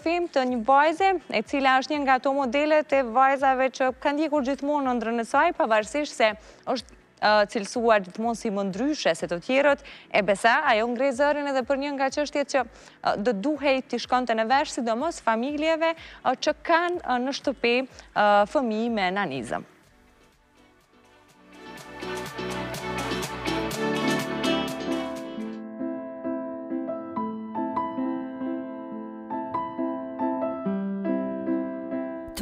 Them të një vajze, e cila është një nga ato modele të vajzave që ka ndjekur gjithmonë ëndrrën e saj, pavarësisht se është cilësuar gjithmonë si më ndryshe se të tjerët, e besa, ajo ngre zërin edhe për një nga çështjet që do duhej t'u shkonte në vesh, sidomos familjeve që kanë në shtëpi fëmijë me nanizëm.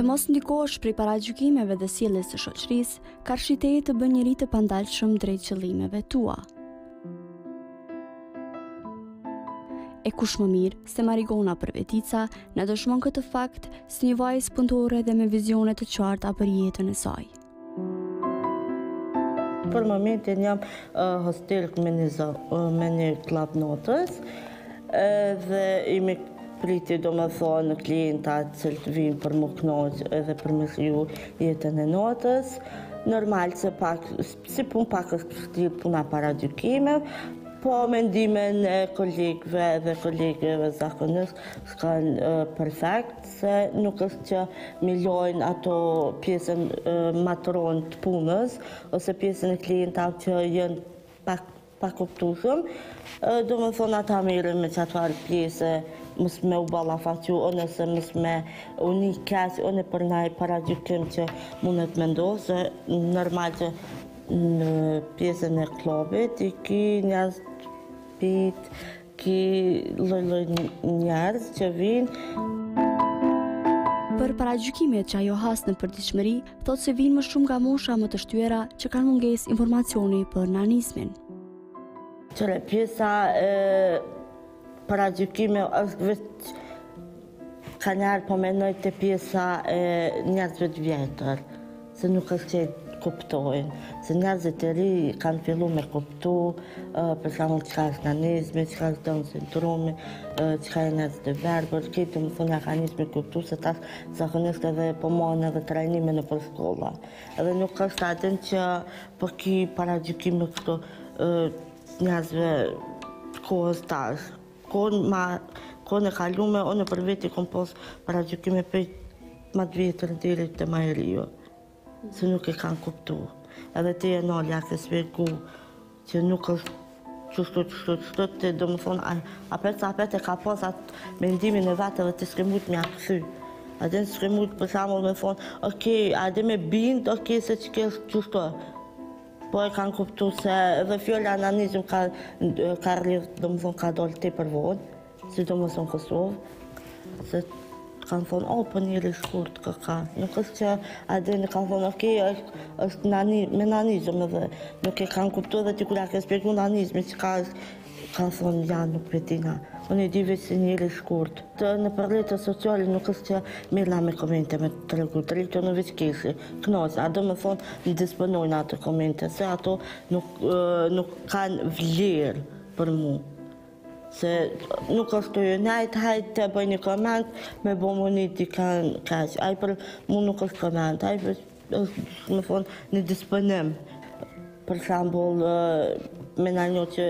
Të mos ndikohesh prej paragjykimeve dhe sjelljes së shoqërisë, karshi teje të bën njeri të pandalshëm drejt qëllimeve tua. E kush më mirë se Marigona Përvetica na dëshmon këtë fakt si një vajzë punëtore dhe me vizione të qarta për jetën e saj. Për momentin jam uh, hostess me një, uh, me një klab natës edhe i mirëpriti domethonë klienta që të vijnë për m'u knaqë edhe për me shiju jetën e natës. Normal që pak, si pun pak është shtirë puna paragjykime, Po me ndihmën e kolegëve dhe kolegeve zakonisht shkon perfekt, se nuk është që m'i lojnë ato pjesën ma t'ron të punës, ose pjesën e klienta që janë pak pakuptushëm, domethonë ata mirren me qat farë pjese mos me u ballafaqu, une ose mos me u ni keq, une për naj paragjykim që mundet me ndodhë, se normal që Në pjesën e klubit i ki njerëz t'pit, ki lloj lloj njerëz që vijnë. Për paragjykimet që ajo has në përditshmëri, thotë se vijnë më shumë nga mosha më të shtyera që kanë mungesë informacioni për nanizmin. Qëre pjesa e paragjykime është vëtë Kanjëherë po menoj te pjesa e njerëzve të vjetër, se nuk është që kuptojnë, se njerëzit e ri kanë fillu me kuptu, për shembull çka është nanizmi, çka është Down sindromi, çka njerëzit e verbër, që domethonë kanë nisë me kuptu, se tash zakonisht edhe po majnë edhe trajnime nëpër shkolla. Edhe nuk është edhe që për po ki paragjykime te këta njerëzve kohës tash. Kohën ma kohën e kalume, une për veti kom pas paragjykime pej ma të vjetër deri te ma i riu, se nuk e kanë kuptu. Edhe ti edhe n'ja ke spjegu që nuk është qështu, qështu, qështu, domethonë, apet s'apet e ka pas atë mendimin e vetë edhe ti s'ke mujtë m'ja këthy. As edhe një s'ke mujtë për shembull me thonë, ok, a dhe me bindë, ok, se që është qështu. Po e kam kuptu se edhe fjala nanizëm ka, ka rrjedh, domethonë ka dalë tepër vonë, si domethonë Kosovë, se kanë thonë, o, po po njeri i shkurt koka. Nuk është që ata m'kanë thonë, ok, është, është nani, me nanizëm edhe. Nuk e kanë kuptu edhe ti kur ia ke shpjegu nanizmi, çka është, Kanë thonë jo nuk e dina. Unë e di veç se njeri i shkurt. Te nëpër rrjete sociale nuk është që merrna me komente me tregu drejt, unë veç keshi, knaqna, a domethonë m'disponojnë ato komente, se ato nuk, nuk kanë vlerë për mu. Se nuk është të thojnë, hajt të boj një koment, me bo me ni dikën keq. Ai për mu nuk është koment, ai për Në fund, në disponim, për shambull, me nanizëm që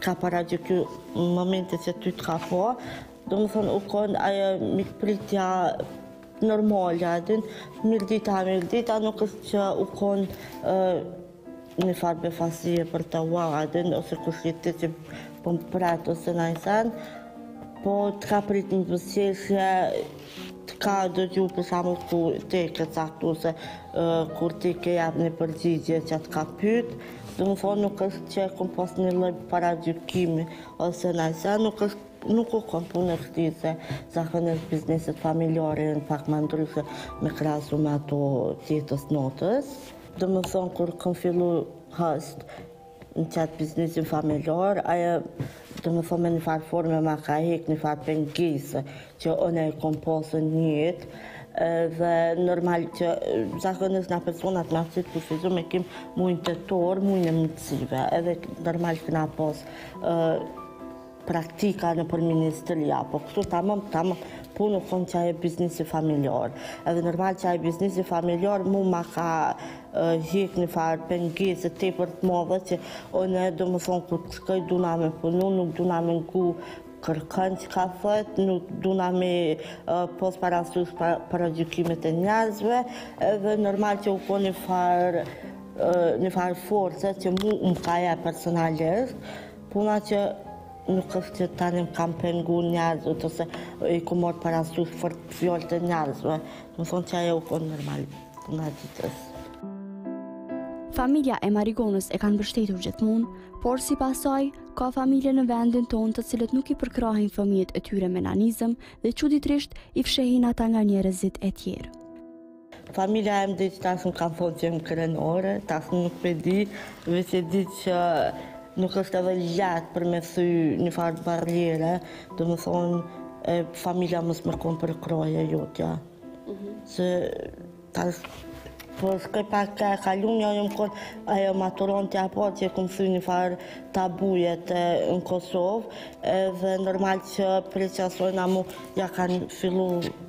ka paragjykim në momente që ty të ka po, domethonë, u konë ajo mikpritja normal, a din, mirëdita, mirëdita, nuk është që u konë Një farë befasie për ta, a din, ose kush je ti që po m'pret ose najsen, po të ka prit një vësjeshja, të ka dëgju për çka m'ke kontaktu, se kur ti ke dhan një përgjigje që të ka pyt, domethonë nuk është që e kom pas një lloj paragjykimi, ose najsen, nuk është nuk u kon punë e vështirë, se zakonisht bizneset familjare janë pak më ndryshë me krasu me ato tjera, shtetërore. Domethonë kur kom fillu edhe në qat biznesin familjar, ajo domethonë me një farë forme ma ka hek një farë pengese që unë e kom pas në jetë, dhe normal që zakonisht nga personat me aftësi të kufizume e kemi mujin tetor, mujin e mundësive, edhe normal kena pas praktika nëpër ministri, apo këtu tamam, tamam, punë u kon qaj biznesi familjar. Edhe normal që ai biznesi familjar mu ma ka hek një farë pengese tepër të madhe që unë domethonë ku të shkoj duna me punu, nuk duna me ngu kërkën çka thot, nuk duna me pas parasysh paragjykimet e njerëzve, edhe normal që u kon një farë një farë force që mu m'ka jep personalisht, Puna që nuk është që tani më kanë pengu njerëzët, ose i kom marrë parasysh fort fjalët e njerëzve. Domethonë që ajo u konë normal, puna e ditës. Familja e Marigonës e kanë mbështetur gjithmonë, por sipas saj, ka familje në vendin tonë të cilët nuk i përkrahin fëmijët e tyre me nanizëm dhe çuditërisht i fshehin ata nga njerëzit e tjerë. Familja e di që tash m'kanë thonë që jem krenore, tash nuk pe di, veç e di që nuk është edhe lehtë për me thy njëfarë barriere, domethonë, e, familja mos me kon përkrahje jotja. Mhm. Se tash, po shkoj pak ka kalun, jo jom kon, ajo maturantja po, që e kom thy njëfarë tabuje te, në Kosovë, edhe normal që prej qasoj mu ja kanë fillu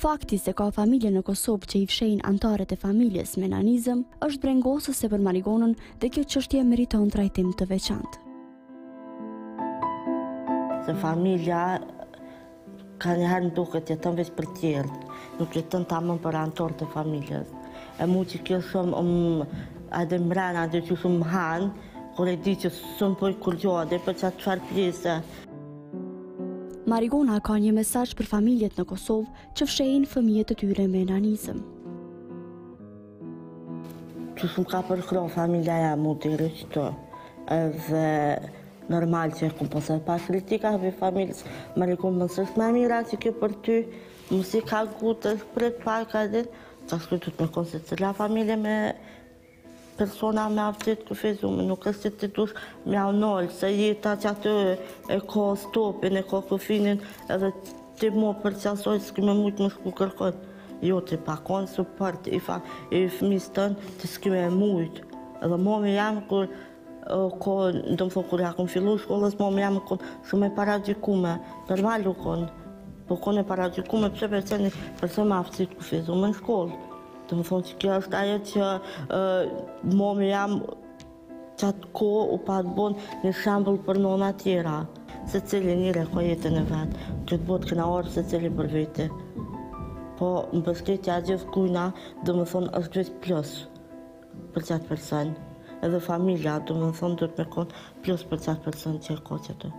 Fakti se ka familje në Kosovë që i fshehin anëtarët e familjes me nanizëm është brengosëse për Marigonën dhe kjo çështje meriton trajtim të veçantë. Se familja kanjëherë m'duket jeton veç për tjert, nuk jeton tamon për antarët e familjes. E mu qikjo shumë um, edhe mrena edhe shumë m'han, kur e di që s'muj boj kurgjo, dhe për qatë farë pjese, Marigona ka një mesazh për familjet në Kosovë që fshehin fëmijët e tyre me nanizëm. Qysh m'ka përkrah familja jem mu të rrështë, edhe normal që e kumë posër pa kritika prej familjes, Marigonë nuk është mirë qikjo për ty, më si ka gutë, për e paka dhe, qashtu duhet me konë secila familje me Persona me aftësi të kufizume, nuk është që ti duhesh me u nalë, se jeta qaty e ka stopin, e ka kufinin, edhe ti mo prej qasoj, s'ki me mujtë me shku kërkun. Jo, ti pa konë suport i fa, i fëmijës tond, ti s'ki me mujtë. Edhe momi jem, kur, ko, domethonë, kur ja kom fillu shkollës, momi jem u kon shumë e paragjykume, normal u konë. U konë e paragjykume, pse po çon një person me aftësi të kufizume në shkollë. Domethonë kjo është ajo që momi jem qatë kohë u pat bon një shambull për nona tjera. Secili njeri ka jetën e vet, n'qit botë kena ardhë secili për vete. Po, mbështetja gjithkujna, domethonë, është gjithë plus. Për qatë person, edhe familja, domethonë, duhet me konë plus për qatë person që e ka qatë.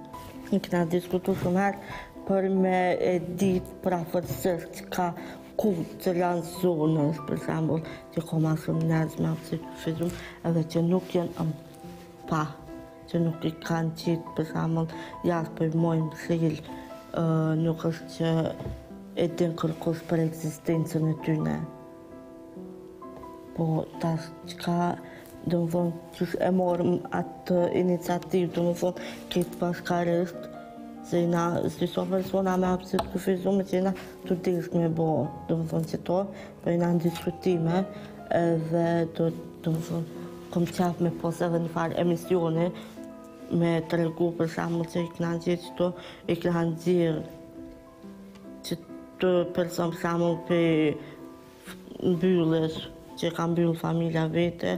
Ne kena diskutu shumë herë, për me e ditë përafërsisht qka, ku, n'cilën zonë, për shambull, që ka ma shumë njerëz me aftësi të kufizume, edhe që nuk janë pa, që nuk i kanë qitë, për shambull, jashtë, po i majnë mshelë, nuk është që e din kërkush për ekzistencën e tyne. Po, tash qka, domethonë, që e morëm atë iniciativë, domethonë, këtë bashkërisht, se jena, si so persona me aftësi të kufizume që jena tu dashtë me bo, domethonë, qeto, po jena në diskutime, edhe do, domethonë, kom qef me pas edhe njëfarë emisioni, me tregu për shembull qysh i kena gjithë qeto, i kena gjithë, Që të person sa më prej mbyllës, që ka mbyllë familja vete.